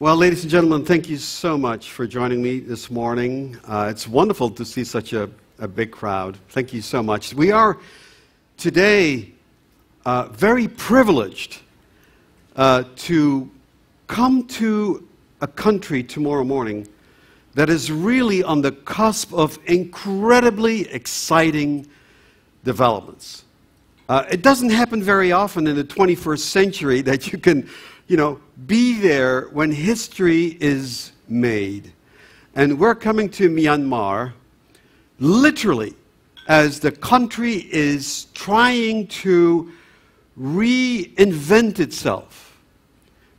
Well, ladies and gentlemen, thank you so much for joining me this morning. Uh, it's wonderful to see such a, a, big crowd. Thank you so much. We are today uh, very privileged uh, to come to a country tomorrow morning that is really on the cusp of incredibly exciting developments. Uh, it doesn't happen very often in the 21st century that you can you know, be there when history is made. And we're coming to Myanmar literally as the country is trying to reinvent itself.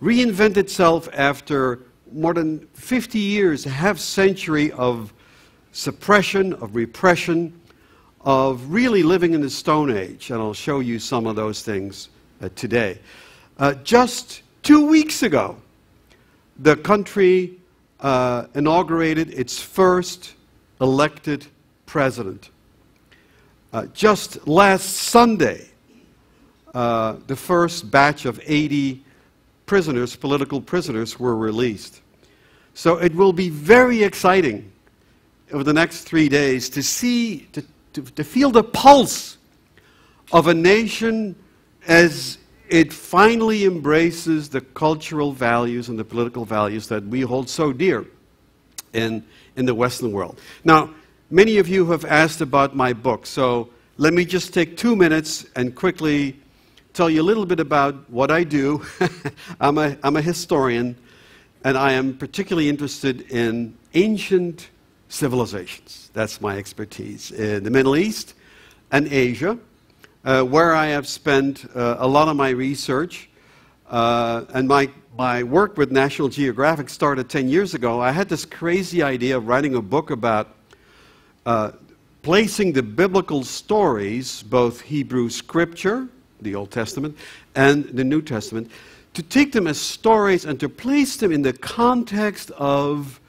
Reinvent itself after more than 50 years, a half century of suppression, of repression, of really living in the Stone Age. And I'll show you some of those things uh, today. Uh, just Two weeks ago, the country uh, inaugurated its first elected president. Uh, just last Sunday, uh, the first batch of 80 prisoners, political prisoners, were released. So it will be very exciting over the next three days to see, to, to, to feel the pulse of a nation as it finally embraces the cultural values and the political values that we hold so dear in, in the Western world. Now, many of you have asked about my book, so let me just take two minutes and quickly tell you a little bit about what I do. I'm, a, I'm a historian, and I am particularly interested in ancient civilizations. That's my expertise in the Middle East and Asia uh, where I have spent uh, a lot of my research. Uh, and my, my work with National Geographic started 10 years ago. I had this crazy idea of writing a book about uh, placing the biblical stories, both Hebrew scripture, the Old Testament, and the New Testament, to take them as stories and to place them in the context of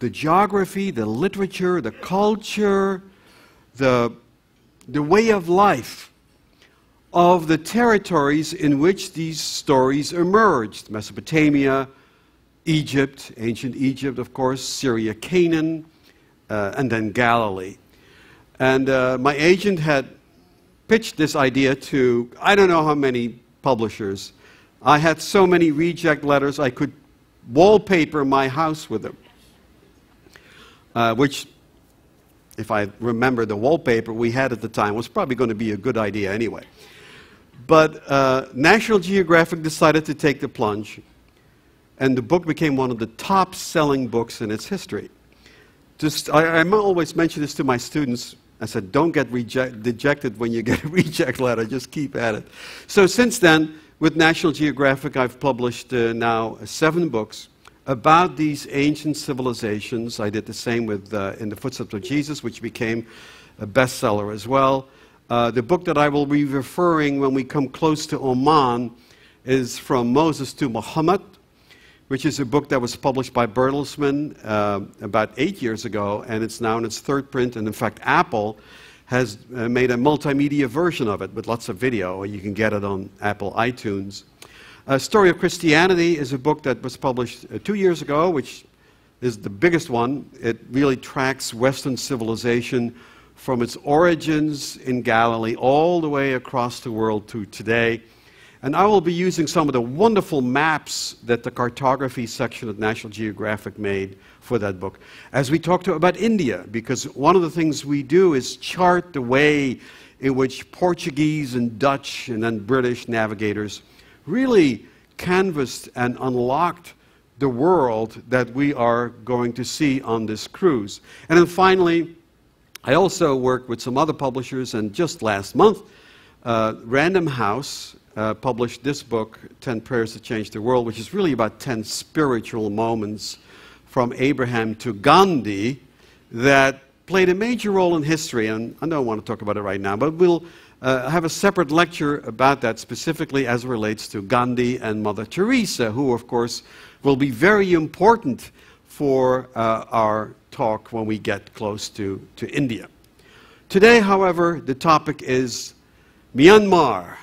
the geography, the literature, the culture, the, the way of life of the territories in which these stories emerged Mesopotamia, Egypt, ancient Egypt, of course, Syria, Canaan, uh, and then Galilee. And uh, my agent had pitched this idea to I don't know how many publishers. I had so many reject letters, I could wallpaper my house with them. Uh, which, if I remember the wallpaper we had at the time, was probably going to be a good idea anyway. But uh, National Geographic decided to take the plunge, and the book became one of the top selling books in its history. Just, I, I always mention this to my students. I said, don't get reject, dejected when you get a reject letter, just keep at it. So since then, with National Geographic, I've published uh, now seven books about these ancient civilizations. I did the same with uh, In the Footsteps of Jesus, which became a bestseller as well. Uh, the book that I will be referring when we come close to Oman is From Moses to Muhammad, which is a book that was published by Bertelsmann uh, about eight years ago, and it's now in its third print. And in fact, Apple has uh, made a multimedia version of it with lots of video. And you can get it on Apple iTunes. A Story of Christianity is a book that was published uh, two years ago, which is the biggest one. It really tracks Western civilization from its origins in Galilee all the way across the world to today. And I will be using some of the wonderful maps that the cartography section of National Geographic made for that book. As we talk to about India, because one of the things we do is chart the way in which Portuguese and Dutch and then British navigators really canvassed and unlocked the world that we are going to see on this cruise. And then finally, I also worked with some other publishers, and just last month, uh, Random House uh, published this book, 10 Prayers to Change the World, which is really about 10 spiritual moments from Abraham to Gandhi that played a major role in history. And I don't want to talk about it right now, but we'll uh, have a separate lecture about that specifically as it relates to Gandhi and Mother Teresa, who, of course, will be very important for uh, our talk when we get close to, to India. Today, however, the topic is Myanmar.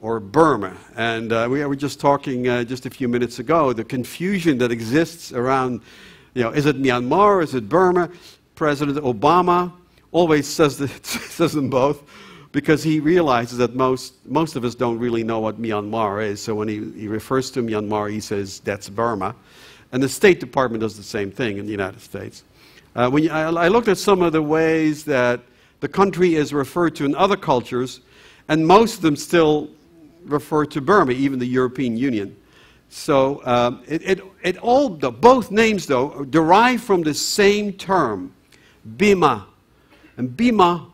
or Burma. And uh, we were just talking uh, just a few minutes ago, the confusion that exists around, you know, is it Myanmar, or is it Burma? President Obama always says, the, says them both because he realizes that most, most of us don't really know what Myanmar is. So when he, he refers to Myanmar, he says, that's Burma. And the State Department does the same thing in the United States. Uh, when you, I, I looked at some of the ways that the country is referred to in other cultures, and most of them still refer to Burma, even the European Union. So um, it, it, it all, both names, though, derive from the same term, Bima. And Bima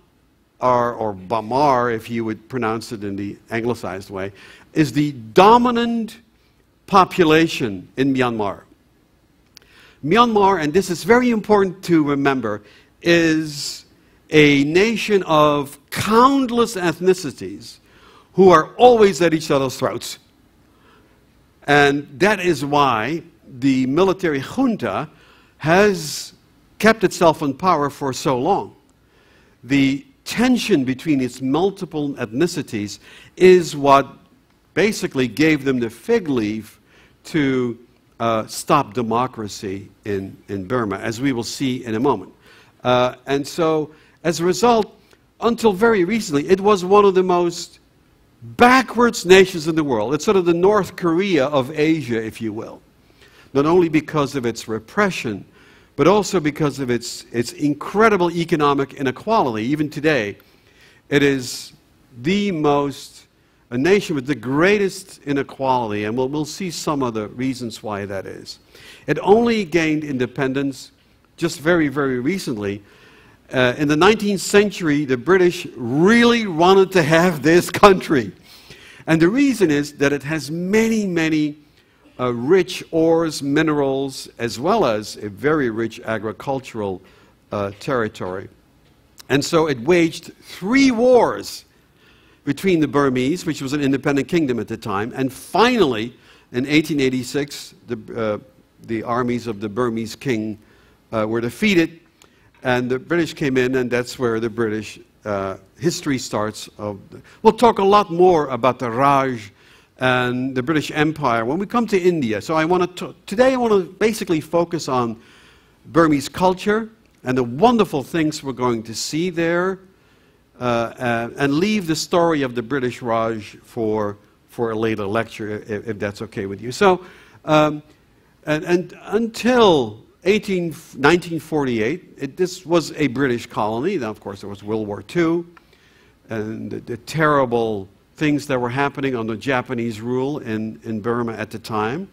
or Bamar, if you would pronounce it in the anglicized way, is the dominant population in Myanmar. Myanmar, and this is very important to remember, is a nation of countless ethnicities who are always at each other's throats. And that is why the military junta has kept itself in power for so long. The tension between its multiple ethnicities is what basically gave them the fig leaf to uh, stop democracy in, in Burma, as we will see in a moment. Uh, and so, as a result, until very recently, it was one of the most backwards nations in the world. It's sort of the North Korea of Asia, if you will. Not only because of its repression, but also because of its, its incredible economic inequality. Even today, it is the most, a nation with the greatest inequality, and we'll, we'll see some of the reasons why that is. It only gained independence just very, very recently. Uh, in the 19th century, the British really wanted to have this country. And the reason is that it has many, many uh, rich ores, minerals, as well as a very rich agricultural uh, territory. And so it waged three wars between the Burmese, which was an independent kingdom at the time, and finally, in 1886, the, uh, the armies of the Burmese king uh, were defeated, and the British came in, and that's where the British uh, history starts. Of the, we'll talk a lot more about the Raj and the British Empire when we come to India. So I want to today I want to basically focus on Burmese culture and the wonderful things we're going to see there, and leave the story of the British Raj for for a later lecture, if, if that's okay with you. So, um, and, and, until 18, 1948, it, this was a British colony. Now, of course, there was World War II, and the, the terrible things that were happening under Japanese rule in, in Burma at the time.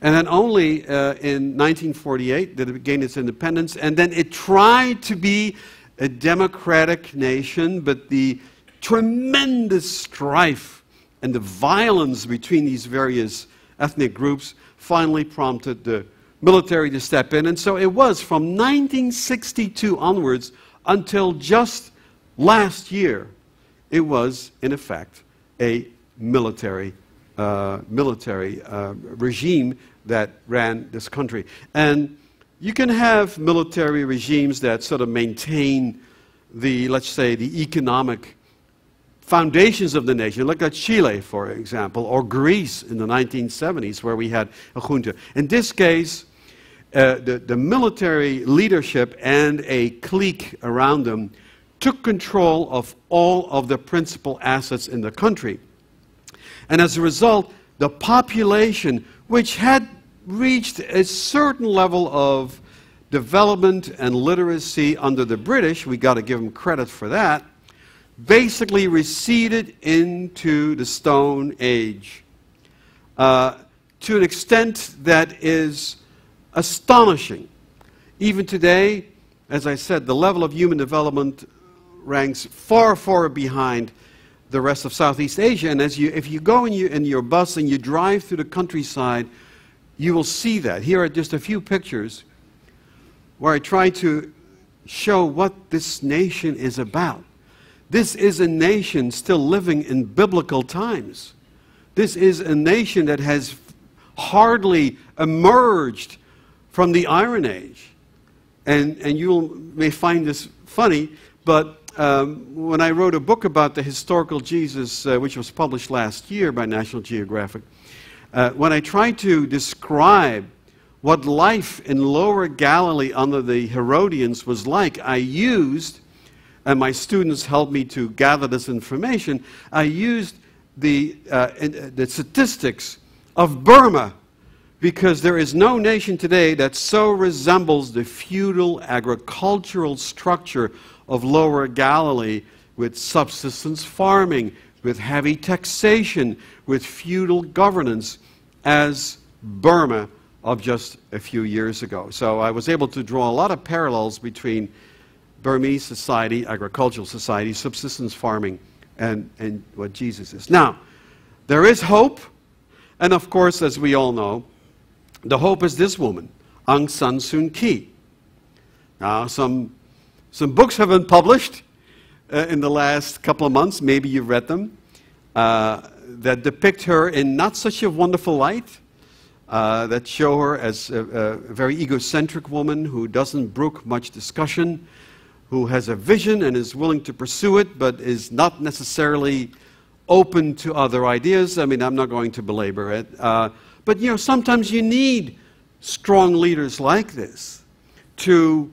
And then only uh, in 1948 did it gain its independence. And then it tried to be a democratic nation, but the tremendous strife and the violence between these various ethnic groups finally prompted the military to step in. And so it was from 1962 onwards until just last year, it was, in effect, a military, uh, military uh, regime that ran this country. And you can have military regimes that sort of maintain the, let's say, the economic foundations of the nation. Look at Chile, for example, or Greece in the 1970s, where we had a junta. In this case, uh, the, the military leadership and a clique around them took control of all of the principal assets in the country. And as a result, the population, which had reached a certain level of development and literacy under the British, we got to give them credit for that, basically receded into the Stone Age uh, to an extent that is astonishing. Even today, as I said, the level of human development ranks far, far behind the rest of Southeast Asia. And as you, if you go in, in your bus and you drive through the countryside, you will see that. Here are just a few pictures where I try to show what this nation is about. This is a nation still living in biblical times. This is a nation that has hardly emerged from the Iron Age. And, and you may find this funny, But um, when I wrote a book about the historical Jesus, uh, which was published last year by National Geographic, uh, when I tried to describe what life in Lower Galilee under the Herodians was like, I used, and my students helped me to gather this information, I used the, uh, the statistics of Burma because there is no nation today that so resembles the feudal agricultural structure of Lower Galilee with subsistence farming, with heavy taxation, with feudal governance as Burma of just a few years ago. So I was able to draw a lot of parallels between Burmese society, agricultural society, subsistence farming, and, and what Jesus is. Now, there is hope, and of course, as we all know, the hope is this woman, Aung San Suu Kyi. Now, some, some books have been published uh, in the last couple of months, maybe you've read them, uh, that depict her in not such a wonderful light uh, that show her as a, a, very egocentric woman who doesn't brook much discussion, who has a vision and is willing to pursue it, but is not necessarily open to other ideas. I mean, I'm not going to belabor it. Uh, but, you know, sometimes you need strong leaders like this to,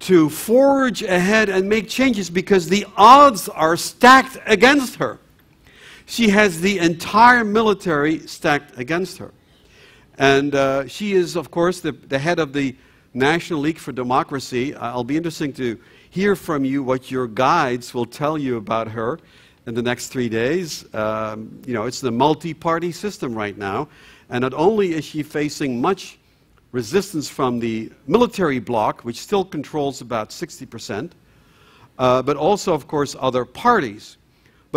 to forge ahead and make changes because the odds are stacked against her. She has the entire military stacked against her. And uh, she is, of course, the, the head of the National League for Democracy. I'll be interesting to hear from you what your guides will tell you about her in the next three days. Um, you know, it's the multi party system right now. And not only is she facing much resistance from the military bloc, which still controls about 60%, uh, but also, of course, other parties.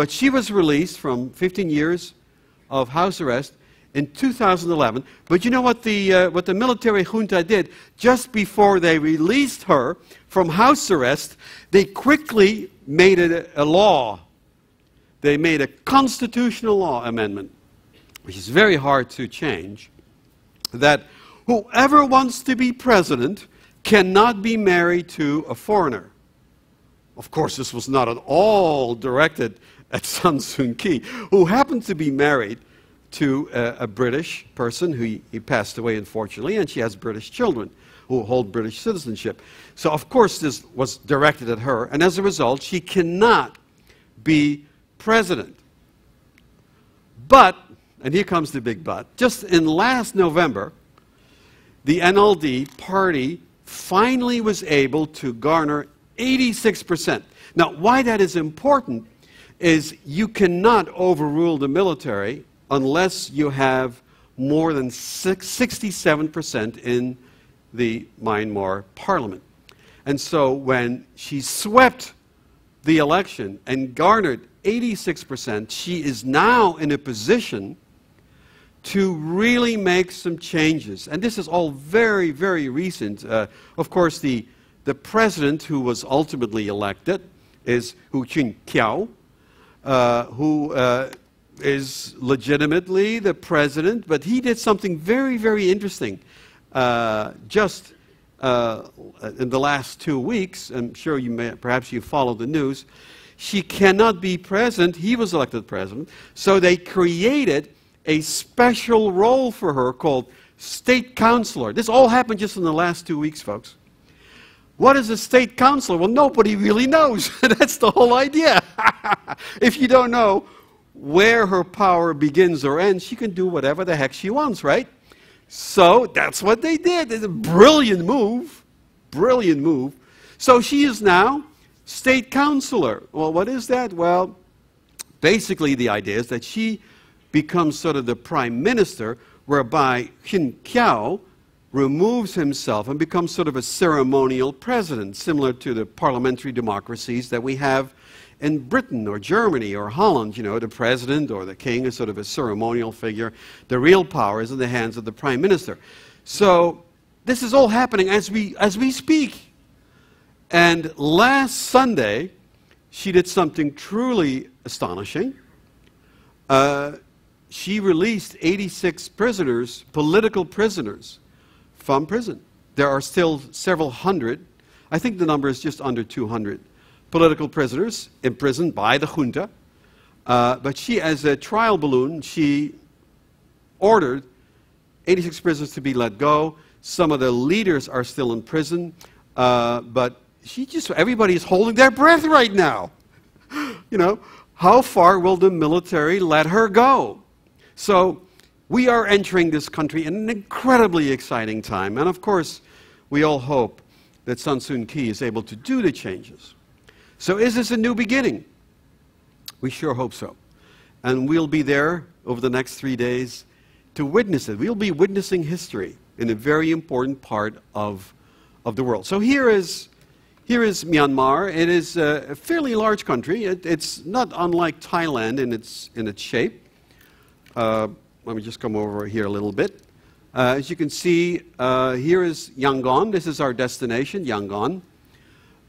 But she was released from 15 years of house arrest in 2011. But you know what the, uh, what the military junta did? Just before they released her from house arrest, they quickly made it a, a law. They made a constitutional law amendment, which is very hard to change, that whoever wants to be president cannot be married to a foreigner. Of course, this was not at all directed at San Suu Kyi, who happened to be married to a, a British person who he, he passed away, unfortunately, and she has British children who hold British citizenship. So, of course, this was directed at her, and as a result, she cannot be president. But, and here comes the big but, just in last November, the NLD party finally was able to garner 86%. Now, why that is important is you cannot overrule the military unless you have more than 67% in the Myanmar parliament. And so when she swept the election and garnered 86%, she is now in a position to really make some changes. And this is all very, very recent. Uh, of course, the, the president who was ultimately elected is Htin Kyaw, uh, who uh, is legitimately the president, but he did something very, very interesting uh, just uh, in the last two weeks. I'm sure you may, perhaps you follow the news. She cannot be president. He was elected president. So they created a special role for her called state counselor. This all happened just in the last two weeks, folks. What is a state counselor? Well, nobody really knows. That's the whole idea. if you don't know, where her power begins or ends, she can do whatever the heck she wants, right? So that's what they did. It's a brilliant move. Brilliant move. So she is now state counselor. Well, what is that? Well, basically, the idea is that she becomes sort of the prime minister, whereby Htin Kyaw removes himself and becomes sort of a ceremonial president, similar to the parliamentary democracies that we have in Britain or Germany or Holland, you know, the president or the king is sort of a ceremonial figure. The real power is in the hands of the prime minister. So this is all happening as we, as we speak. And last Sunday, she did something truly astonishing. Uh, she released 86 prisoners, political prisoners, from prison. There are still several hundred. I think the number is just under 200 political prisoners imprisoned by the junta. Uh, but she, as a trial balloon, she ordered 86 prisoners to be let go. Some of the leaders are still in prison. Uh, but she just, everybody's holding their breath right now. you know, how far will the military let her go? So we are entering this country in an incredibly exciting time. And of course, we all hope that San Suu Kyi is able to do the changes. So is this a new beginning? We sure hope so. And we'll be there over the next three days to witness it. We'll be witnessing history in a very important part of, of the world. So here is, here is Myanmar. It is a fairly large country. It, it's not unlike Thailand in its, in its shape. Uh, let me just come over here a little bit. Uh, as you can see, uh, here is Yangon. This is our destination, Yangon.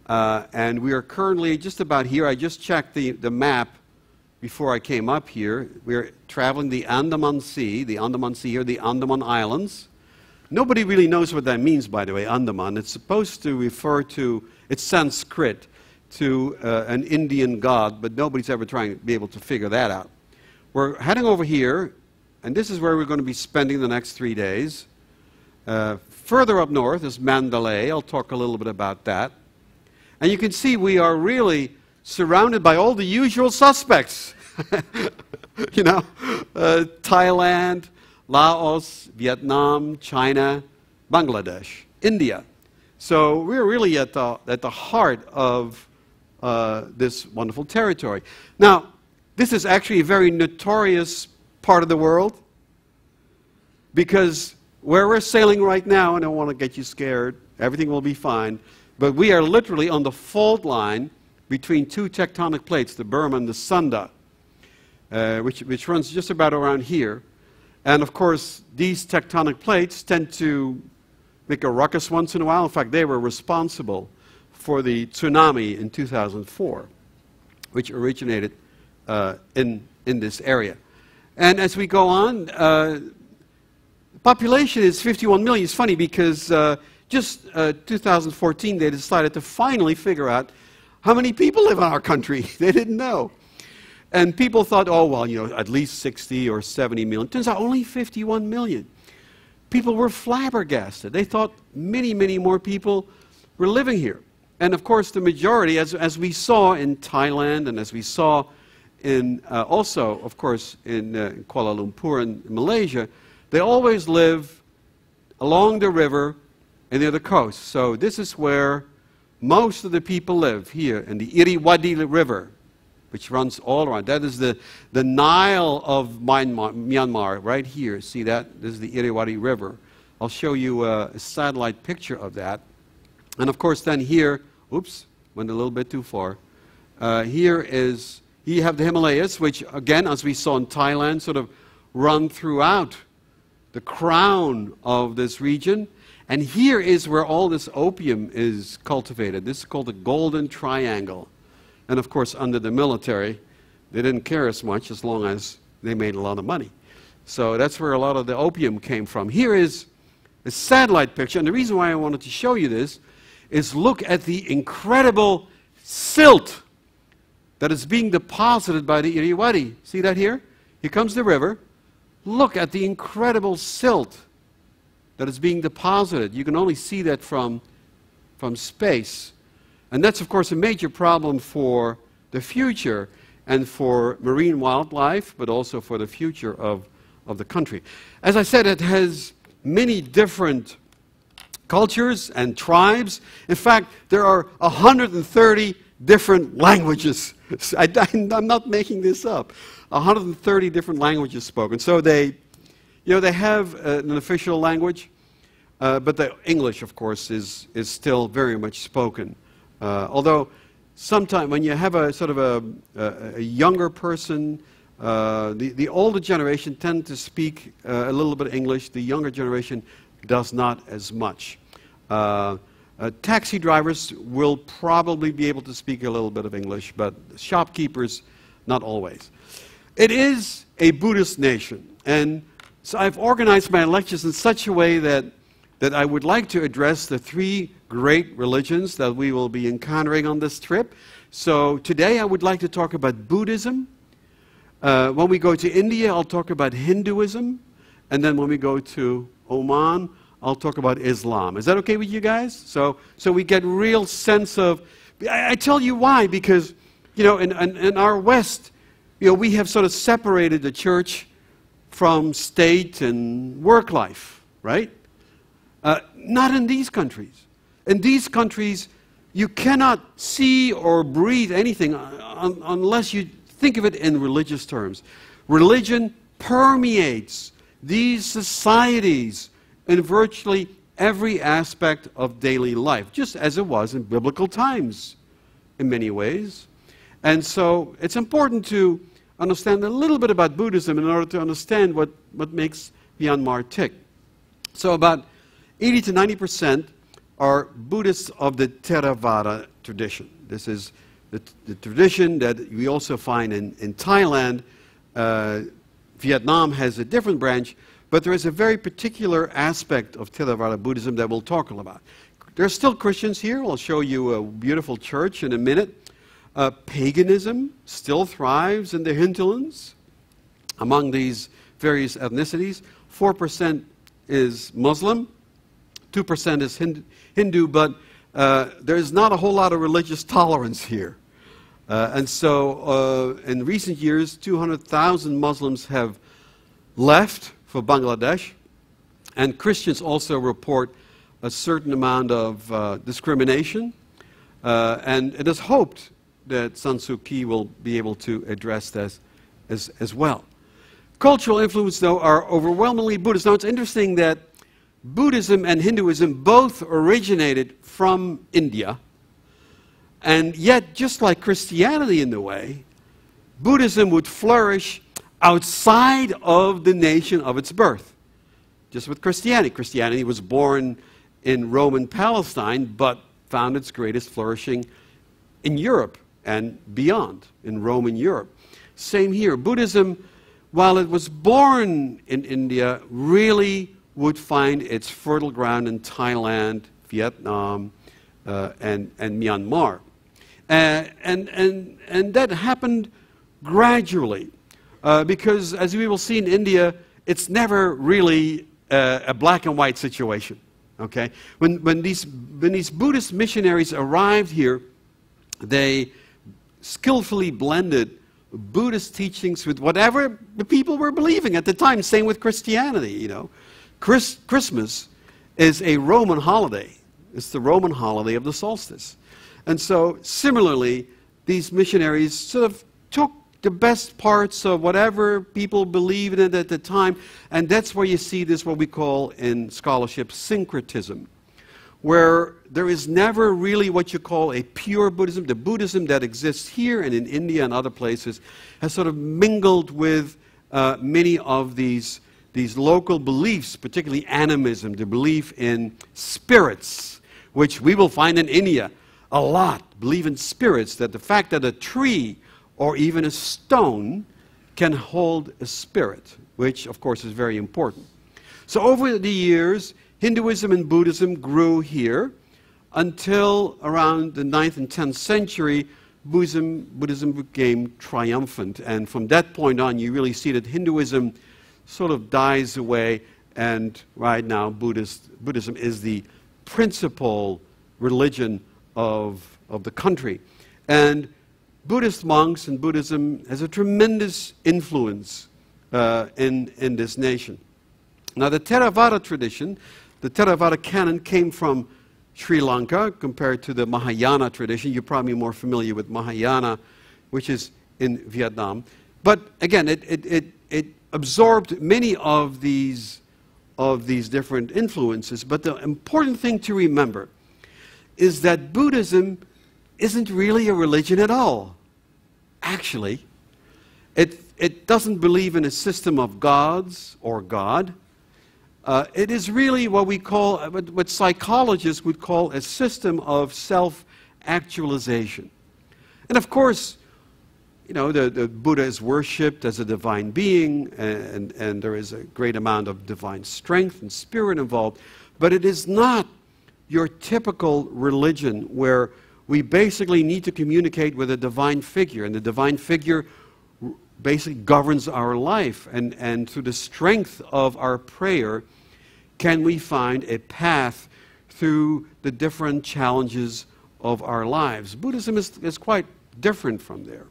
Uh, and we are currently just about here. I just checked the, the map before I came up here. We're traveling the Andaman Sea, the Andaman Sea here, the Andaman Islands. Nobody really knows what that means, by the way, Andaman. It's supposed to refer to, it's Sanskrit, to uh, an Indian god, but nobody's ever trying to be able to figure that out. We're heading over here, and this is where we're going to be spending the next three days. Uh, further up north is Mandalay. I'll talk a little bit about that. And you can see we are really surrounded by all the usual suspects. you know, uh, Thailand, Laos, Vietnam, China, Bangladesh, India. So we're really at the, at the heart of uh, this wonderful territory. Now, this is actually a very notorious part of the world because where we're sailing right now, and I don't want to get you scared, everything will be fine, but we are literally on the fault line between two tectonic plates, the Burma and the Sunda, uh, which, which runs just about around here. And of course, these tectonic plates tend to make a ruckus once in a while. In fact, they were responsible for the tsunami in 2004, which originated uh, in, in this area. And as we go on, uh, population is 51 million. It's funny because uh, just uh, 2014 they decided to finally figure out how many people live in our country? they didn't know. And people thought, oh, well, you know, at least 60 or 70 million. Turns out only 51 million. People were flabbergasted. They thought many, many more people were living here. And of course, the majority, as, as we saw in Thailand and as we saw in, uh, also, of course, in uh, Kuala Lumpur in Malaysia, they always live along the river and near the coast. So this is where most of the people live here in the Irrawaddy River, which runs all around. That is the, the Nile of Myanmar, Myanmar, right here. See that? This is the Irrawaddy River. I'll show you a, a satellite picture of that. And of course, then here, oops, went a little bit too far. Uh, here is, you have the Himalayas, which again, as we saw in Thailand, sort of run throughout the crown of this region. And here is where all this opium is cultivated. This is called the Golden Triangle. And of course, under the military, they didn't care as much as long as they made a lot of money. So that's where a lot of the opium came from. Here is a satellite picture. And the reason why I wanted to show you this is look at the incredible silt that is being deposited by the Irrawaddy. See that here? Here comes the river. Look at the incredible silt that is being deposited. You can only see that from, from space. And that's, of course, a major problem for the future and for marine wildlife, but also for the future of, of the country. As I said, it has many different cultures and tribes. In fact, there are 130 different languages. I, am not making this up. 130 different languages spoken. So they, you know, they have uh, an official language, uh, but the English, of course, is, is still very much spoken. Uh, although sometimes when you have a sort of a, a, a younger person, uh, the, the older generation tend to speak uh, a little bit English. The younger generation does not as much. Uh, taxi drivers will probably be able to speak a little bit of English, but shopkeepers, not always. It is a Buddhist nation, and so I've organized my lectures in such a way that that I would like to address the three great religions that we will be encountering on this trip. So today I would like to talk about Buddhism. Uh, when we go to India, I'll talk about Hinduism. And then when we go to Oman, I'll talk about Islam. Is that okay with you guys? So, so we get real sense of. I, I tell you why, because, you know, in, in, in our West, you know, we have sort of separated the church from state and work life, right? Uh, not in these countries. In these countries, you cannot see or breathe anything unless you think of it in religious terms. Religion permeates these societies in virtually every aspect of daily life, just as it was in biblical times in many ways. And so it's important to understand a little bit about Buddhism in order to understand what, what makes Myanmar tick. So about 80 to 90 percent are Buddhists of the Theravada tradition. This is the, the tradition that we also find in, in Thailand. Uh, Vietnam has a different branch, but there is a very particular aspect of Theravada Buddhism that we'll talk about. There are still Christians here. I'll show you a beautiful church in a minute. Uh, paganism still thrives in the hinterlands among these various ethnicities. 4% is Muslim, 2% is Hindu, but uh, there's not a whole lot of religious tolerance here. Uh, and so uh, in recent years, 200,000 Muslims have left for Bangladesh, and Christians also report a certain amount of uh, discrimination. Uh, and it is hoped that San Suu Kyi will be able to address this as, as well. Cultural influence, though, are overwhelmingly Buddhist. Now, it's interesting that Buddhism and Hinduism both originated from India, and yet, just like Christianity in the way, Buddhism would flourish outside of the nation of its birth. Just with Christianity. Christianity was born in Roman Palestine, but found its greatest flourishing in Europe and beyond, in Roman Europe. Same here. Buddhism, while it was born in India, really would find its fertile ground in Thailand, Vietnam, uh, and, and Myanmar. Uh, and, and, and that happened gradually uh, because, as we will see in India, it's never really uh, a black and white situation. Okay? When, when, these, when these Buddhist missionaries arrived here, they skillfully blended Buddhist teachings with whatever the people were believing at the time. Same with Christianity, you know. Chris, Christmas is a Roman holiday. It's the Roman holiday of the solstice. And so, similarly, these missionaries sort of took the best parts of whatever people believed in at the time, and that's where you see this, what we call in scholarship, syncretism where there is never really what you call a pure Buddhism. The Buddhism that exists here and in India and other places has sort of mingled with uh, many of these, these local beliefs, particularly animism, the belief in spirits, which we will find in India a lot. Believe in spirits, that the fact that a tree or even a stone can hold a spirit, which of course is very important. So over the years, Hinduism and Buddhism grew here until around the 9th and 10th century, Buddhism, Buddhism became triumphant. And from that point on, you really see that Hinduism sort of dies away, and right now, Buddhist, Buddhism is the principal religion of, of the country. And Buddhist monks and Buddhism has a tremendous influence uh, in, in this nation. Now, the Theravada tradition the Theravada canon came from Sri Lanka compared to the Mahayana tradition. You're probably more familiar with Mahayana, which is in Vietnam. But again, it, it, it, it absorbed many of these, of these different influences. But the important thing to remember is that Buddhism isn't really a religion at all. Actually, it, it doesn't believe in a system of gods or God. Uh, it is really what we call, uh, what psychologists would call a system of self actualization. And of course, you know, the, the, Buddha is worshipped as a divine being, and, and there is a great amount of divine strength and spirit involved, but it is not your typical religion where we basically need to communicate with a divine figure, and the divine figure basically governs our life. And, and through the strength of our prayer, can we find a path through the different challenges of our lives? Buddhism is, is quite different from there.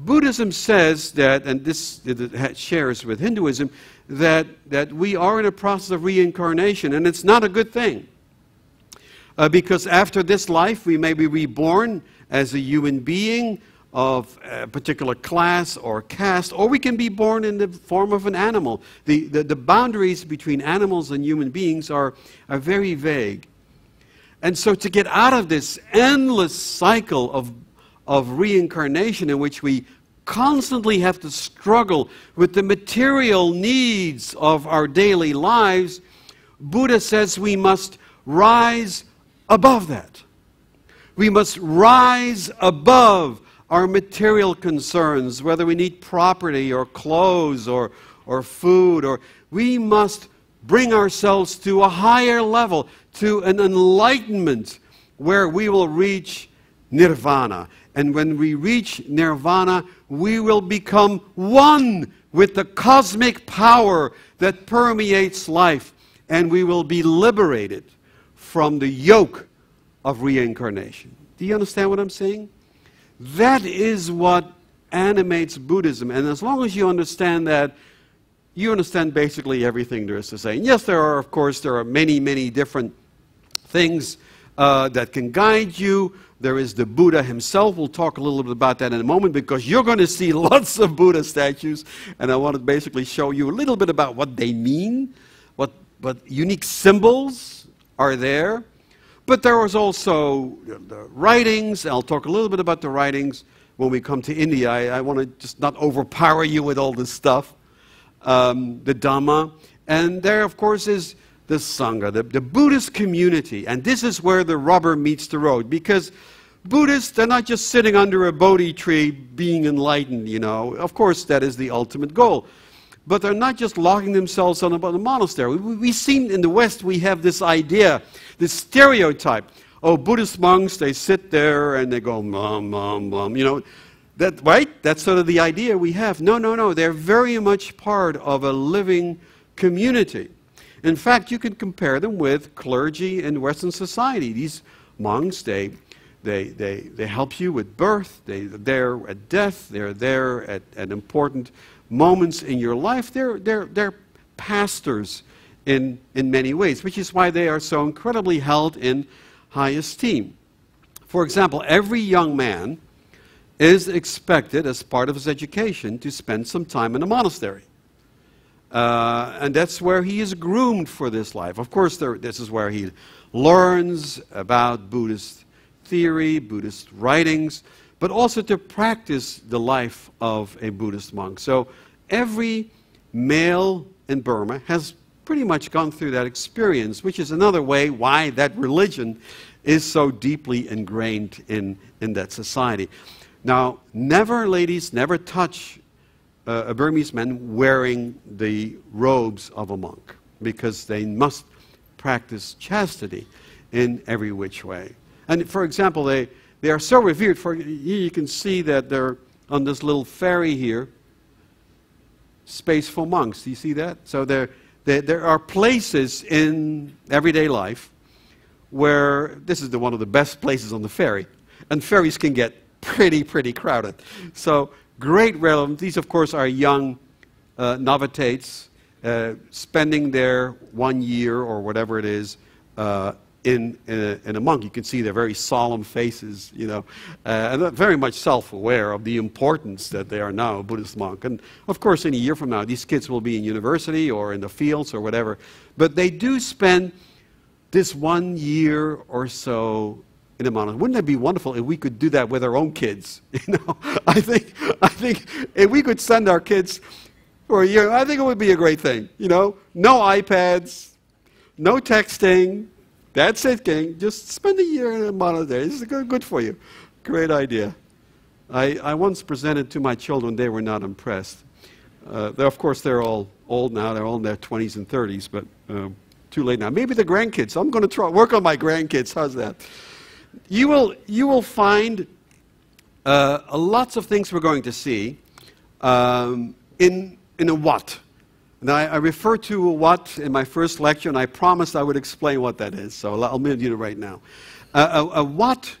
Buddhism says that, and this shares with Hinduism, that, that we are in a process of reincarnation, and it's not a good thing. Uh, because after this life, we may be reborn as a human being of a particular class or caste, or we can be born in the form of an animal. The, the, the boundaries between animals and human beings are, are very vague. And so, to get out of this endless cycle of, of reincarnation in which we constantly have to struggle with the material needs of our daily lives, Buddha says we must rise above that. We must rise above our material concerns, whether we need property or clothes or, or food, or we must bring ourselves to a higher level, to an enlightenment where we will reach nirvana. And when we reach nirvana, we will become one with the cosmic power that permeates life, and we will be liberated from the yoke of reincarnation. Do you understand what I'm saying? That is what animates Buddhism. And as long as you understand that, you understand basically everything there is to say. And yes, there are, of course, there are many, many different things uh, that can guide you. There is the Buddha himself. We'll talk a little bit about that in a moment because you're going to see lots of Buddha statues. And I want to basically show you a little bit about what they mean, what, what unique symbols are there. But there was also the writings. I'll talk a little bit about the writings when we come to India. I, I want to just not overpower you with all this stuff. Um, the Dhamma. And there, of course, is the Sangha, the, the Buddhist community. And this is where the rubber meets the road. Because Buddhists, they're not just sitting under a Bodhi tree being enlightened, you know. Of course, that is the ultimate goal. But they're not just locking themselves on a, a monastery. We, we see in the West, we have this idea, this stereotype. Oh, Buddhist monks, they sit there and they go, mum, mum, mum. You know, that, right? That's sort of the idea we have. No, no, no. They're very much part of a living community. In fact, you can compare them with clergy in Western society. These monks, they, they, they, they help you with birth, they, they're there at death, they're there at, at important moments in your life, they're, they're, they're pastors in, in many ways, which is why they are so incredibly held in high esteem. For example, every young man is expected, as part of his education, to spend some time in a monastery. Uh, and that's where he is groomed for this life. Of course, there, this is where he learns about Buddhist theory, Buddhist writings, but also to practice the life of a Buddhist monk. So every male in Burma has pretty much gone through that experience, which is another way why that religion is so deeply ingrained in, in that society. Now, never, ladies, never touch uh, a Burmese man wearing the robes of a monk because they must practice chastity in every which way. And for example, they, they are so revered. For here you can see that they're on this little ferry here. Space for monks. Do you see that? So there, there, there are places in everyday life where this is the, one of the best places on the ferry, and ferries can get pretty, pretty crowded. So great relevance. These, of course, are young uh, novitiates uh, spending their one year or whatever it is uh, in, in a, in, a, monk. You can see their very solemn faces, you know, uh, and very much self-aware of the importance that they are now a Buddhist monk. And of course, in a year from now, these kids will be in university or in the fields or whatever. But they do spend this one year or so in a monastery. Wouldn't it be wonderful if we could do that with our own kids? You know, I think, I think if we could send our kids for a year, I think it would be a great thing. You know, no iPads, no texting, that's it, gang. Just spend a year in a monastery. Is good, for you. Great idea. I, I once presented to my children. They were not impressed. Uh, of course, they're all old now. They're all in their 20s and 30s, but uh, too late now. Maybe the grandkids. I'm going to try work on my grandkids. How's that? You will, you will find uh, lots of things we're going to see um, in, in a Wat. Now, I, referred to a Wat in my first lecture, and I promised I would explain what that is. So I'll do it right now. Uh, a, a Wat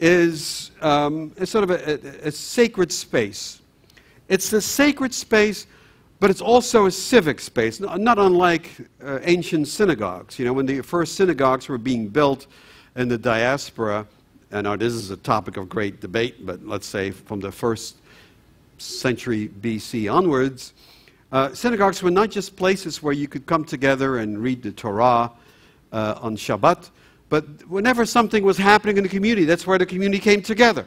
is um, sort of a, a, a sacred space. It's a sacred space but it's also a civic space, not unlike uh, ancient synagogues. You know, when the first synagogues were being built in the diaspora, and now this is a topic of great debate, but let's say from the first century BC onwards, uh, synagogues were not just places where you could come together and read the Torah uh, on Shabbat, but whenever something was happening in the community, that's where the community came together.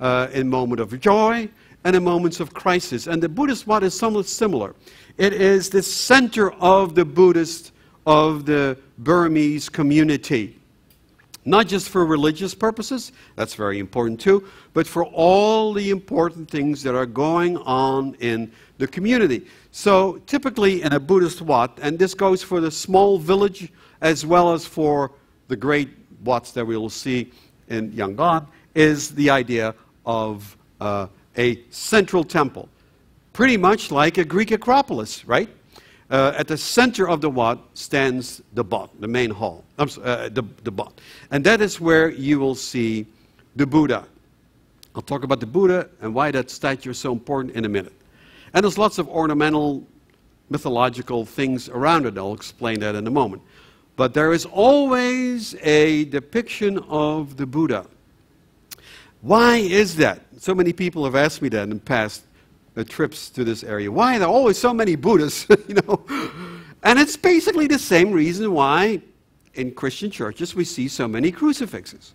Uh, in moment of joy, and in moments of crisis. And the Buddhist Wat is somewhat similar. It is the center of the Buddhist, of the Burmese community. Not just for religious purposes, that's very important too, but for all the important things that are going on in the community. So typically in a Buddhist Wat, and this goes for the small village as well as for the great Wats that we will see in Yangon, is the idea of uh, a central temple, pretty much like a Greek Acropolis, right? Uh, at the center of the Wat stands the Bot, the main hall, uh, the, the Bot. And that is where you will see the Buddha. I'll talk about the Buddha and why that statue is so important in a minute. And there's lots of ornamental, mythological things around it. I'll explain that in a moment. But there is always a depiction of the Buddha. Why is that? So many people have asked me that in past uh, trips to this area. Why are there always so many Buddhas? you know, and it's basically the same reason why in Christian churches we see so many crucifixes.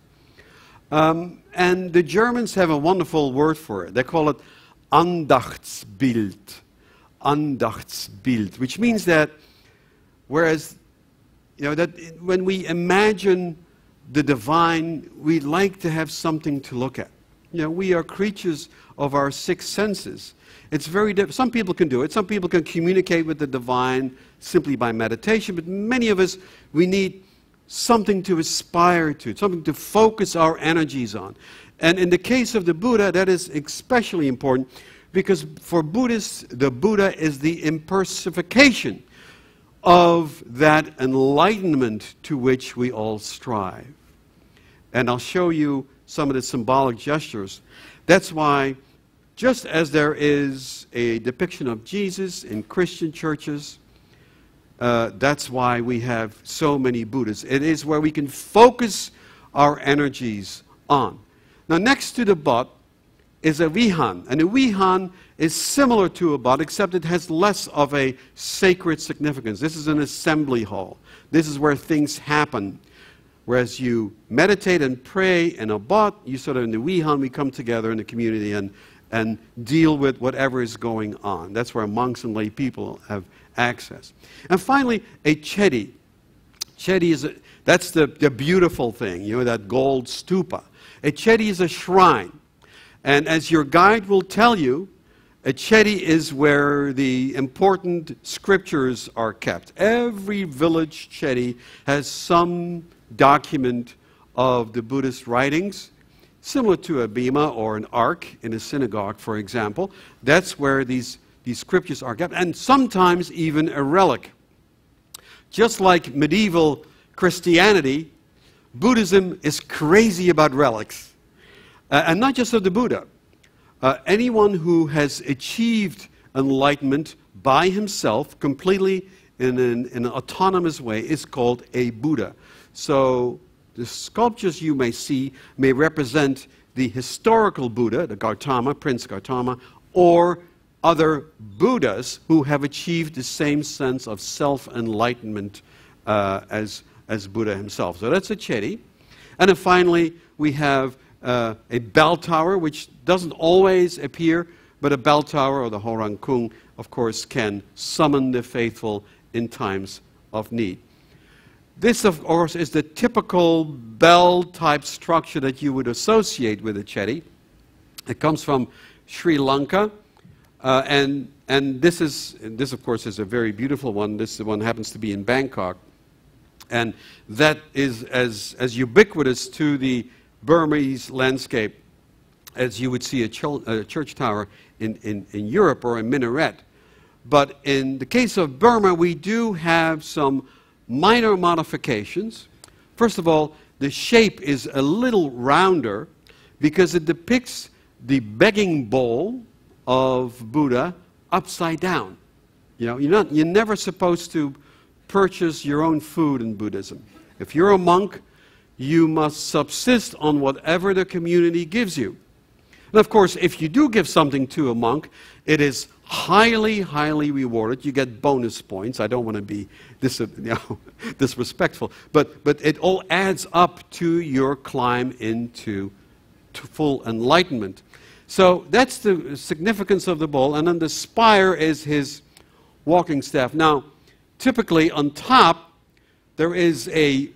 Um, and the Germans have a wonderful word for it. They call it Andachtsbild. Andachtsbild, which means that whereas, you know, that when we imagine the divine, we like to have something to look at. You know, we are creatures of our six senses. It's very some people can do it. Some people can communicate with the divine simply by meditation, but many of us we need something to aspire to, something to focus our energies on. And in the case of the Buddha, that is especially important because for Buddhists, the Buddha is the impersonification of that enlightenment to which we all strive. And I'll show you some of the symbolic gestures. That's why, just as there is a depiction of Jesus in Christian churches, uh, that's why we have so many Buddhas. It is where we can focus our energies on. Now, next to the Bot is a Vihan. And a Vihan is similar to a Bot, except it has less of a sacred significance. This is an assembly hall. This is where things happen. Whereas you meditate and pray in a bot, you sort of in the Vihan, we come together in the community and, and deal with whatever is going on. That's where monks and lay people have access. And finally, a chedi. Chedi is a, that's the, the beautiful thing, you know, that gold stupa. A chedi is a shrine. And as your guide will tell you, a chedi is where the important scriptures are kept. Every village chedi has some document of the Buddhist writings, similar to a bema or an ark in a synagogue, for example. That's where these, these scriptures are kept, and sometimes even a relic. Just like medieval Christianity, Buddhism is crazy about relics. Uh, and not just of the Buddha. Uh, anyone who has achieved enlightenment by himself, completely in an, in an autonomous way, is called a Buddha. So the sculptures you may see may represent the historical Buddha, the Gautama, Prince Gautama, or other Buddhas who have achieved the same sense of self enlightenment uh, as, as Buddha himself. So that's a chedi. And then finally, we have uh, a bell tower, which doesn't always appear, but a bell tower, or the Horang Kung, of course, can summon the faithful in times of need. This, of course, is the typical bell-type structure that you would associate with a chedi. It comes from Sri Lanka, uh, and, and this, is, this, of course, is a very beautiful one. This one happens to be in Bangkok. And that is as, as ubiquitous to the Burmese landscape as you would see a, ch a church tower in, in, in Europe or a minaret. But in the case of Burma, we do have some minor modifications. First of all, the shape is a little rounder because it depicts the begging bowl of Buddha upside down. You know, you're, not, you're never supposed to purchase your own food in Buddhism. If you're a monk, you must subsist on whatever the community gives you. And of course, if you do give something to a monk, it is highly, highly rewarded. You get bonus points. I don't want to be dis you know, disrespectful, but, but it all adds up to your climb into full enlightenment. So that's the significance of the bowl. And then the spire is his walking staff. Now, typically on top, there is a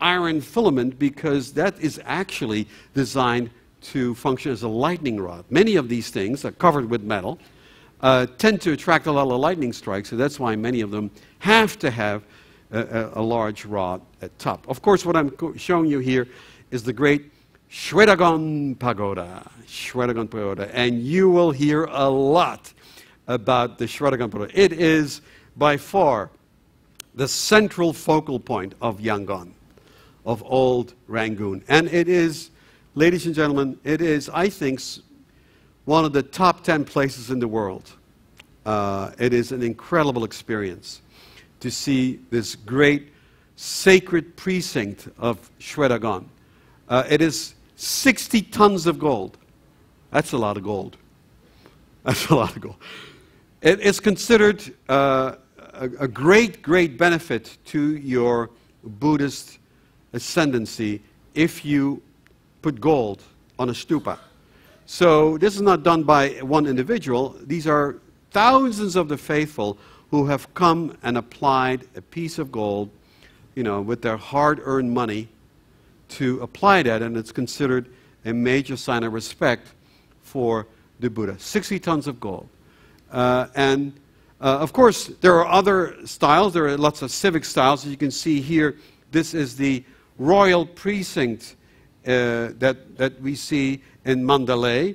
iron filament because that is actually designed to function as a lightning rod. Many of these things are covered with metal, uh, tend to attract a lot of lightning strikes, so that's why many of them have to have a, a, a large rod at top. Of course, what I'm showing you here is the great Shwedagon Pagoda. Shwedagon Pagoda. And you will hear a lot about the Shwedagon Pagoda. It is by far the central focal point of Yangon, of old Rangoon. And it is, ladies and gentlemen, it is, I think, one of the top 10 places in the world. Uh, it is an incredible experience to see this great sacred precinct of Shwedagon. Uh, it is 60 tons of gold. That's a lot of gold. That's a lot of gold. It is considered uh, a, a, great, great benefit to your Buddhist ascendancy if you put gold on a stupa. So this is not done by one individual. These are thousands of the faithful who have come and applied a piece of gold, you know, with their hard-earned money to apply that, and it's considered a major sign of respect for the Buddha. 60 tons of gold. Uh, and uh, of course, there are other styles. There are lots of civic styles. As you can see here, this is the royal precinct uh, that, that we see in Mandalay.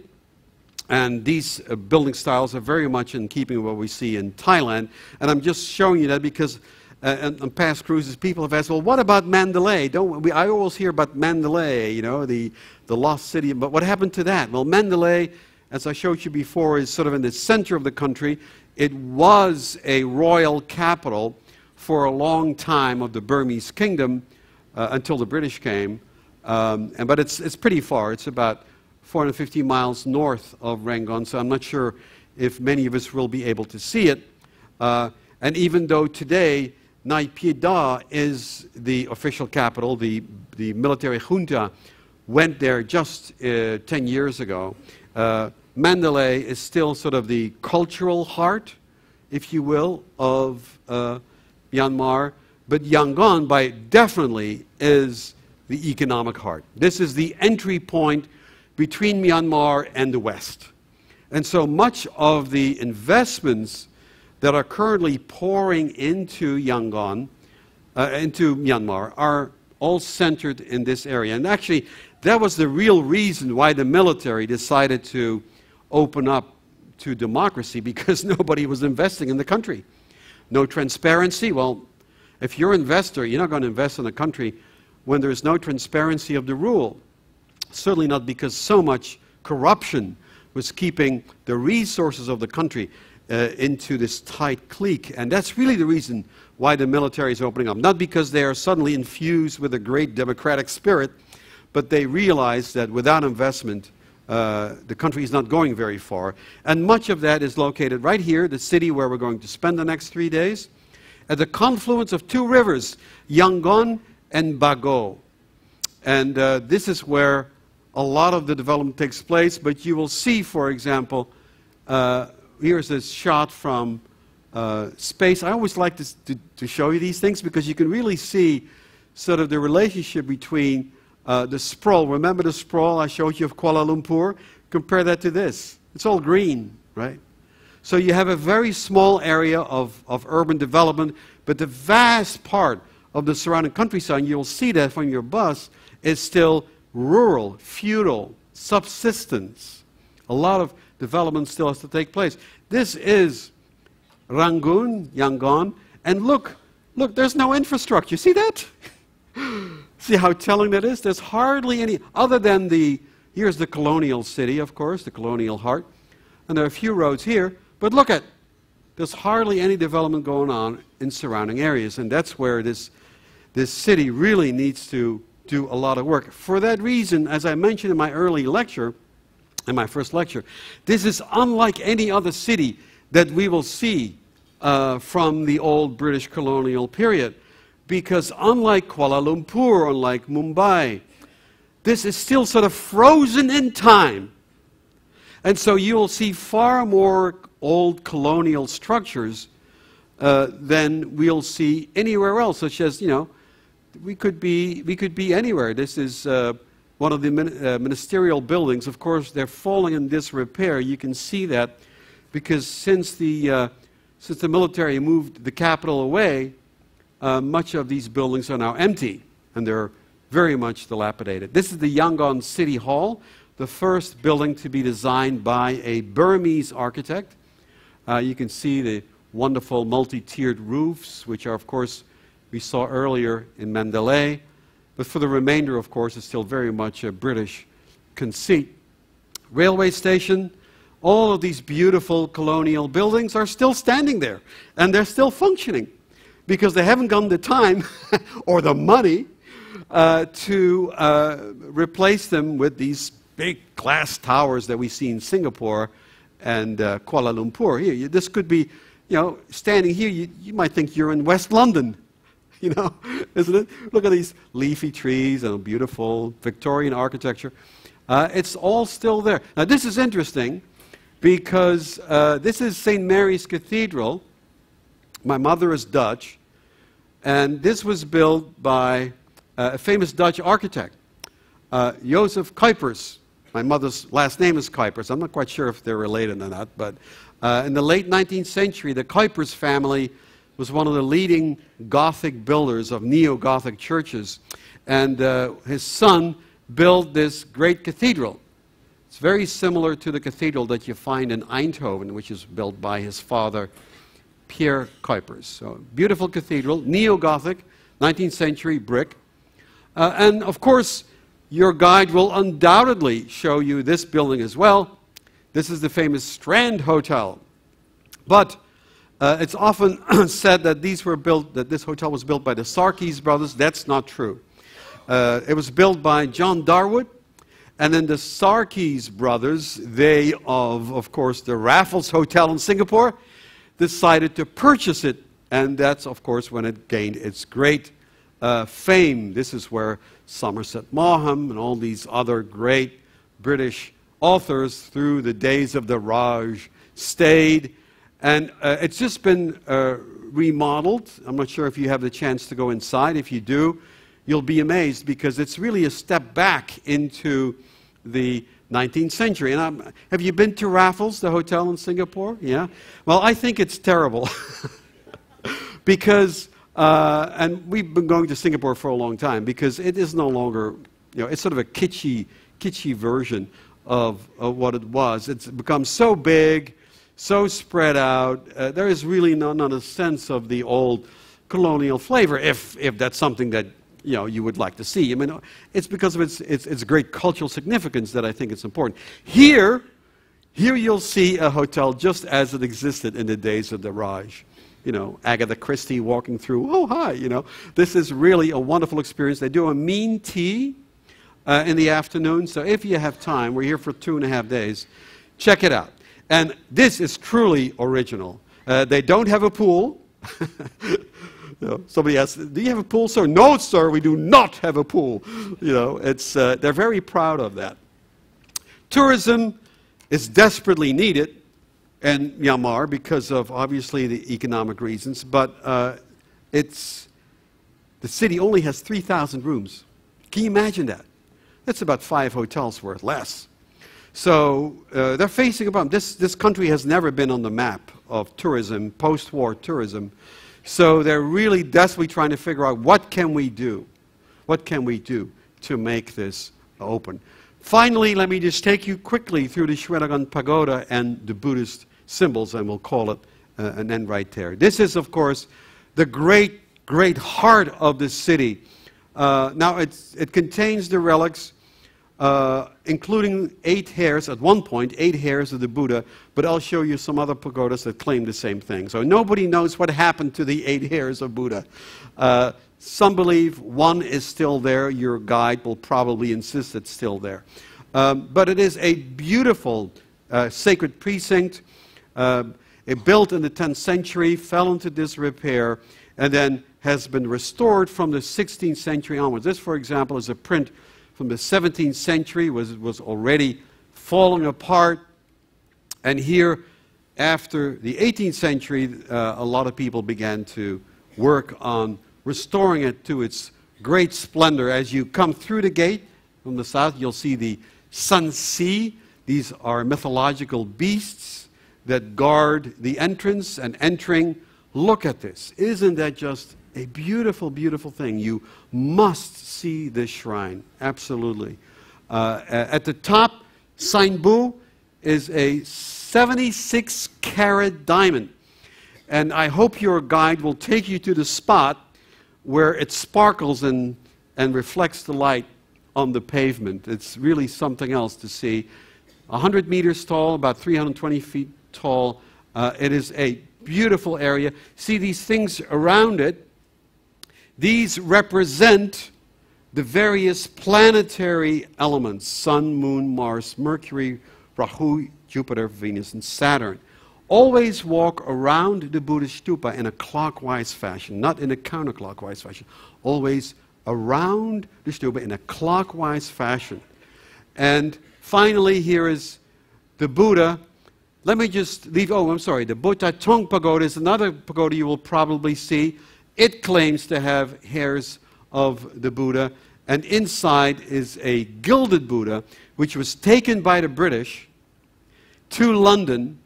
And these uh, building styles are very much in keeping with what we see in Thailand. And I'm just showing you that because uh, on, past cruises, people have asked, well, what about Mandalay? Don't we, I always hear about Mandalay, you know, the, the lost city. But what happened to that? Well, Mandalay, as I showed you before, is sort of in the center of the country. It was a royal capital for a long time of the Burmese kingdom uh, until the British came. Um, and, but it's, it's pretty far. It's about 450 miles north of Rangoon, so I'm not sure if many of us will be able to see it. Uh, and even though today Naypyidaw is the official capital. The, the military junta went there just uh, 10 years ago. Uh, Mandalay is still sort of the cultural heart, if you will, of uh, Myanmar. But Yangon, by definitely, is the economic heart. This is the entry point between Myanmar and the West. And so much of the investments that are currently pouring into Yangon, uh, into Myanmar, are all centered in this area. And actually, that was the real reason why the military decided to open up to democracy because nobody was investing in the country. No transparency. Well, if you're an investor, you're not going to invest in a country when there's no transparency of the rule. Certainly not because so much corruption was keeping the resources of the country uh, into this tight clique. And that's really the reason why the military is opening up. Not because they are suddenly infused with a great democratic spirit, but they realize that without investment, uh, the country is not going very far. And much of that is located right here, the city where we're going to spend the next three days, at the confluence of two rivers, Yangon and Bago. And uh, this is where a lot of the development takes place, but you will see, for example, uh, here's a shot from uh, space. I always like to, to, to, show you these things because you can really see sort of the relationship between uh, the sprawl. Remember the sprawl I showed you of Kuala Lumpur? Compare that to this. It's all green, right? So you have a very small area of, of urban development, but the vast part of the surrounding countryside, you'll see that from your bus, is still rural, feudal, subsistence. A lot of development still has to take place. This is Rangoon, Yangon, and look, look, there's no infrastructure. See that? See how telling that is? There's hardly any, other than the, here's the colonial city, of course, the colonial heart, and there are a few roads here, but look at, there's hardly any development going on in surrounding areas, and that's where this, this city really needs to do a lot of work. For that reason, as I mentioned in my early lecture, in my first lecture, this is unlike any other city that we will see uh, from the old British colonial period. Because unlike Kuala Lumpur, unlike Mumbai, this is still sort of frozen in time. And so you will see far more old colonial structures uh, than we'll see anywhere else, such as, you know, we could be, we could be anywhere. This is uh, one of the min uh, ministerial buildings. Of course, they're falling in disrepair. You can see that because since the, uh, since the military moved the capital away, uh, much of these buildings are now empty and they're very much dilapidated. This is the Yangon City Hall, the first building to be designed by a Burmese architect. Uh, you can see the wonderful multi-tiered roofs, which are, of course, we saw earlier in Mandalay. But for the remainder, of course, it's still very much a British conceit. Railway station, all of these beautiful colonial buildings are still standing there, and they're still functioning because they haven't gotten the time or the money uh, to uh, replace them with these big glass towers that we see in Singapore and uh, Kuala Lumpur. Here, you, this could be, you know, standing here, you, you might think you're in West London you know, isn't it? Look at these leafy trees and beautiful Victorian architecture. Uh, it's all still there. Now, this is interesting because uh, this is St. Mary's Cathedral. My mother is Dutch, and this was built by uh, a famous Dutch architect, uh, Joseph Cuypers. My mother's last name is Kuipers. I'm not quite sure if they're related or not, but uh, in the late 19th century, the Cuypers family was one of the leading Gothic builders of neo Gothic churches. And uh, his son built this great cathedral. It's very similar to the cathedral that you find in Eindhoven, which is built by his father, Pierre Cuypers. So, beautiful cathedral, neo Gothic, 19th century brick. Uh, and of course, your guide will undoubtedly show you this building as well. This is the famous Strand Hotel. But uh, it's often said that these were built, that this hotel was built by the Sarkis brothers. That's not true. Uh, it was built by John Darwood, and then the Sarkis brothers, they of, of course, the Raffles Hotel in Singapore, decided to purchase it, and that's, of course, when it gained its great uh, fame. This is where Somerset Maugham and all these other great British authors through the days of the Raj stayed and uh, it's just been uh, remodeled. I'm not sure if you have the chance to go inside. If you do, you'll be amazed because it's really a step back into the 19th century. And I'm, have you been to Raffles, the hotel in Singapore? Yeah? Well, I think it's terrible. because, uh, and we've been going to Singapore for a long time, because it is no longer, you know, it's sort of a kitschy, kitschy version of, of what it was. It's become so big so spread out. Uh, there is really not, not a sense of the old colonial flavor, if, if that's something that you, know, you would like to see. I mean, it's because of its, its, its great cultural significance that I think it's important. Here, here you'll see a hotel just as it existed in the days of the Raj. You know, Agatha Christie walking through, oh, hi, you know. This is really a wonderful experience. They do a mean tea uh, in the afternoon, so if you have time, we're here for two and a half days, check it out. And this is truly original. Uh, they don't have a pool. you know, somebody asks, "Do you have a pool, sir?" No, sir, we do not have a pool. You know, it's uh, they're very proud of that. Tourism is desperately needed in Myanmar because of obviously the economic reasons, but uh, it's the city only has 3,000 rooms. Can you imagine that? That's about five hotels worth less. So uh, they're facing a problem. This, this country has never been on the map of tourism, post war tourism, So they're really desperately trying to figure out what can we do? What can we do to make this open? Finally, let me just take you quickly through the Shwedagon Pagoda and the Buddhist symbols, and we'll call it uh, an end right there. This is, of course, the great, great heart of the city. Uh, now, it contains the relics uh, including eight hairs, at one point, eight hairs of the Buddha, but I'll show you some other pagodas that claim the same thing. So nobody knows what happened to the eight hairs of Buddha. Uh, some believe one is still there. Your guide will probably insist it's still there. Um, but it is a beautiful uh, sacred precinct. Uh, it built in the 10th century, fell into disrepair, and then has been restored from the 16th century onwards. This, for example, is a print from the 17th century was, was already falling apart. And here, after the 18th century, uh, a lot of people began to work on restoring it to its great splendor. As you come through the gate from the south, you'll see the Sun Sea. These are mythological beasts that guard the entrance and entering. Look at this. Isn't that just a beautiful, beautiful thing. You must see this shrine, absolutely. Uh, at the top, Bu is a 76 carat diamond. And I hope your guide will take you to the spot where it sparkles and, and reflects the light on the pavement. It's really something else to see. 100 meters tall, about 320 feet tall. Uh, it is a beautiful area. See these things around it these represent the various planetary elements Sun, Moon, Mars, Mercury, Rahu, Jupiter, Venus, and Saturn. Always walk around the Buddhist stupa in a clockwise fashion, not in a counterclockwise fashion. Always around the stupa in a clockwise fashion. And finally, here is the Buddha. Let me just leave, oh, I'm sorry, the Tong Pagoda is another pagoda you will probably see. It claims to have hairs of the Buddha, and inside is a gilded Buddha, which was taken by the British to London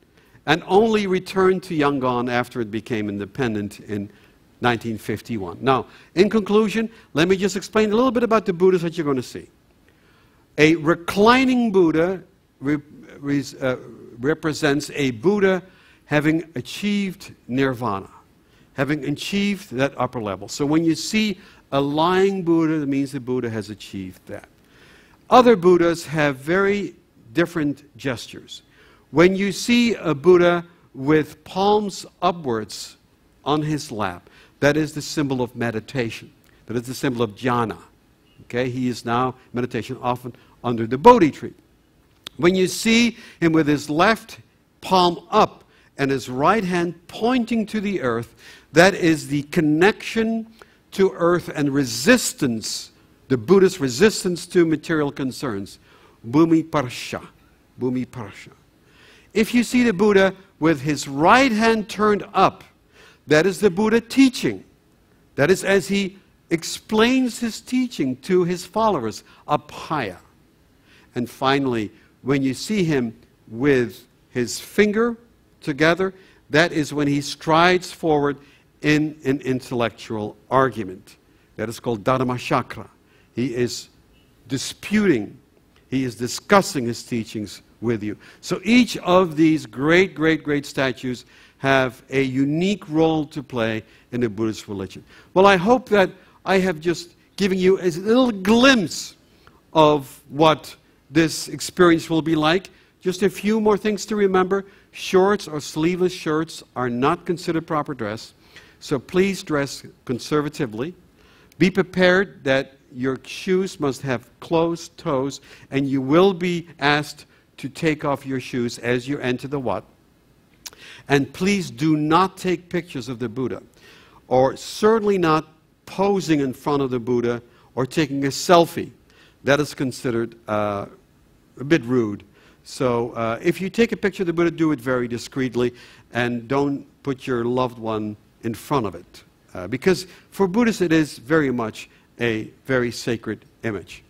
and only returned to Yangon after it became independent in 1951. Now, in conclusion, let me just explain a little bit about the Buddhas that you're going to see. A reclining Buddha uh, represents a Buddha having achieved nirvana having achieved that upper level. So when you see a lying Buddha, it means the Buddha has achieved that. Other Buddhas have very different gestures. When you see a Buddha with palms upwards on his lap, that is the symbol of meditation. That is the symbol of jhana. Okay, he is now meditation often under the Bodhi tree. When you see him with his left palm up and his right hand pointing to the earth, that is the connection to earth and resistance, the Buddhist resistance to material concerns. Bhumi Parsha. Bhumi Parsha. If you see the Buddha with his right hand turned up, that is the Buddha teaching. That is as he explains his teaching to his followers, Abhaya. And finally, when you see him with his finger together, that is when he strides forward in an intellectual argument. That is called Dharmachakra. He is disputing, he is discussing his teachings with you. So each of these great, great, great statues have a unique role to play in the Buddhist religion. Well, I hope that I have just given you a little glimpse of what this experience will be like. Just a few more things to remember. Shorts or sleeveless shirts are not considered proper dress. So please dress conservatively. Be prepared that your shoes must have closed toes, and you will be asked to take off your shoes as you enter the Wat. And please do not take pictures of the Buddha, or certainly not posing in front of the Buddha or taking a selfie. That is considered uh, a bit rude. So uh, if you take a picture of the Buddha, do it very discreetly and don't put your loved one in front of it. Uh, because for Buddhists, it is very much a very sacred image.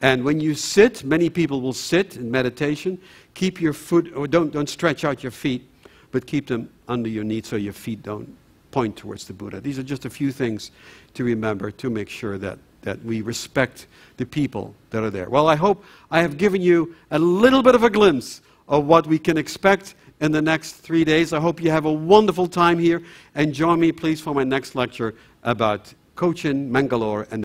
And when you sit, many people will sit in meditation. Keep your foot, or don't, don't stretch out your feet, but keep them under your knees so your feet don't point towards the Buddha. These are just a few things to remember to make sure that, that we respect the people that are there. Well, I hope I have given you a little bit of a glimpse of what we can expect in the next three days. I hope you have a wonderful time here and join me, please, for my next lecture about Cochin, Mangalore, and